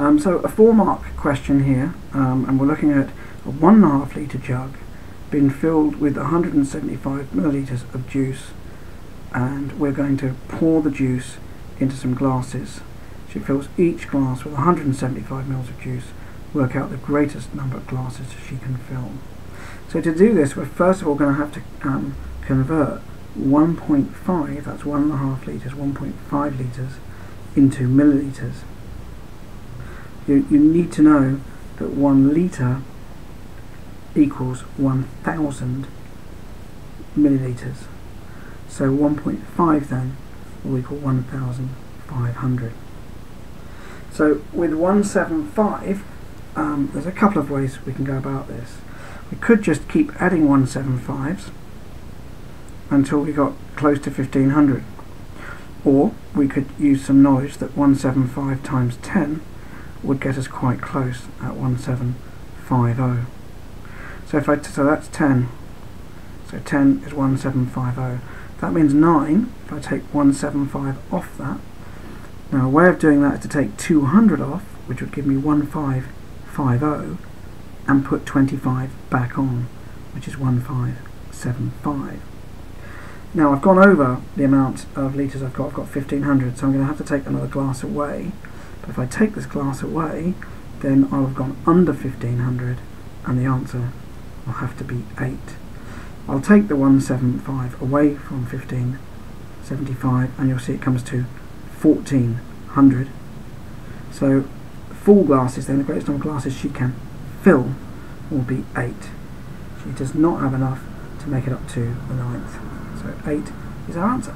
Um, so a four mark question here, um, and we're looking at a one and a half litre jug being filled with 175 millilitres of juice and we're going to pour the juice into some glasses. She fills each glass with 175 mils of juice, work out the greatest number of glasses she can fill. So to do this, we're first of all going to have to um, convert 1.5, that's 1.5 litres, 1.5 litres, into millilitres. You, you need to know that 1 litre equals 1,000 millilitres. So 1.5 then will equal 1,500. So with 175, um, there's a couple of ways we can go about this. We could just keep adding 175s until we got close to 1500. Or we could use some knowledge that 175 times 10 would get us quite close at 1750. So if I so that's 10. So 10 is 1750. That means 9 if I take 175 off that. Now a way of doing that is to take 200 off, which would give me 1550, and put 25 back on, which is 1575. Now I've gone over the amount of litres I've got, I've got 1500, so I'm going to have to take another glass away. If I take this glass away, then I'll have gone under 1500, and the answer will have to be 8. I'll take the 175 away from 1575, and you'll see it comes to 1400. So full glasses, then the greatest number of glasses she can fill will be 8. She does not have enough to make it up to the ninth. So 8 is our answer.